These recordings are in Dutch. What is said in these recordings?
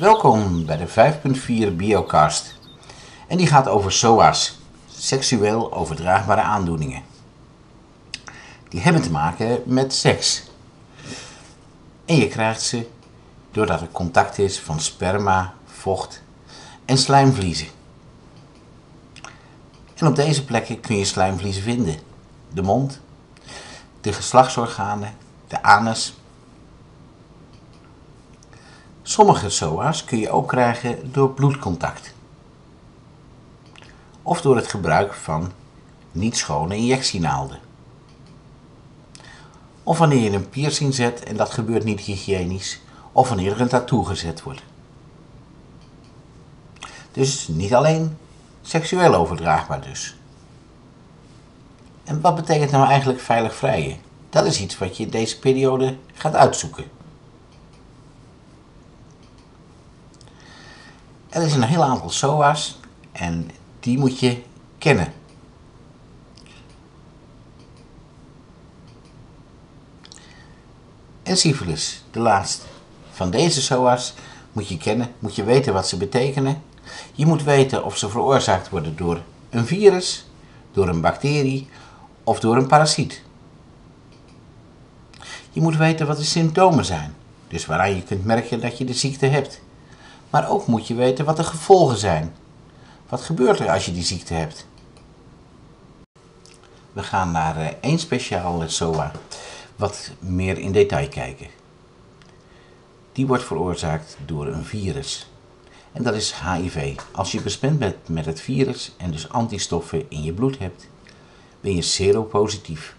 Welkom bij de 5.4 Biocast. En die gaat over SOA's, seksueel overdraagbare aandoeningen. Die hebben te maken met seks. En je krijgt ze doordat er contact is van sperma, vocht en slijmvliezen. En op deze plekken kun je slijmvliezen vinden. De mond, de geslachtsorganen, de anus. Sommige SOA's kun je ook krijgen door bloedcontact. Of door het gebruik van niet schone injectienaalden. Of wanneer je een piercing zet en dat gebeurt niet hygiënisch. Of wanneer er een tattoo gezet wordt. Dus niet alleen seksueel overdraagbaar dus. En wat betekent nou eigenlijk veilig vrijen? Dat is iets wat je in deze periode gaat uitzoeken. Er is een heel aantal SOA's en die moet je kennen. En syphilis, de laatste. Van deze SOA's moet je kennen, moet je weten wat ze betekenen. Je moet weten of ze veroorzaakt worden door een virus, door een bacterie of door een parasiet. Je moet weten wat de symptomen zijn, dus waaraan je kunt merken dat je de ziekte hebt. Maar ook moet je weten wat de gevolgen zijn. Wat gebeurt er als je die ziekte hebt? We gaan naar eh, één speciale SOA wat meer in detail kijken. Die wordt veroorzaakt door een virus. En dat is HIV. Als je besmet bent met het virus en dus antistoffen in je bloed hebt, ben je seropositief.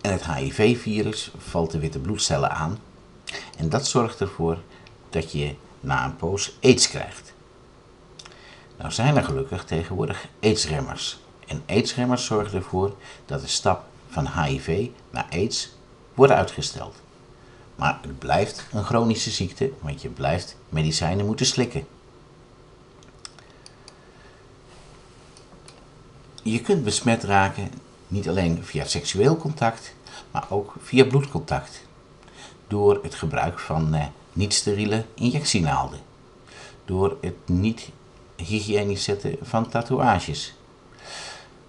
En het HIV-virus valt de witte bloedcellen aan en dat zorgt ervoor dat je na een poos aids krijgt. Nou zijn er gelukkig tegenwoordig aidsremmers. En aidsremmers zorgen ervoor dat de stap van HIV naar aids wordt uitgesteld. Maar het blijft een chronische ziekte, want je blijft medicijnen moeten slikken. Je kunt besmet raken niet alleen via seksueel contact, maar ook via bloedcontact. Door het gebruik van eh, niet-steriele injectienaalden. Door het niet hygiënisch zetten van tatoeages.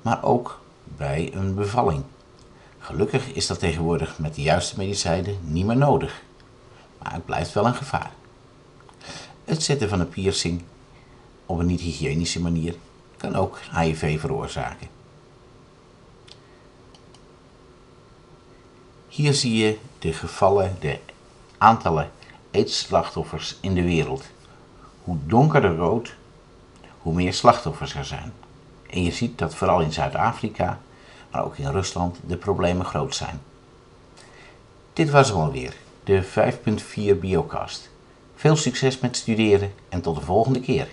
Maar ook bij een bevalling. Gelukkig is dat tegenwoordig met de juiste medicijnen niet meer nodig. Maar het blijft wel een gevaar. Het zetten van een piercing op een niet-hygiënische manier kan ook HIV veroorzaken. Hier zie je de gevallen, de aantallen aids-slachtoffers in de wereld. Hoe donkerder rood, hoe meer slachtoffers er zijn. En je ziet dat vooral in Zuid-Afrika, maar ook in Rusland, de problemen groot zijn. Dit was hem alweer, de 5.4 Biocast. Veel succes met studeren en tot de volgende keer.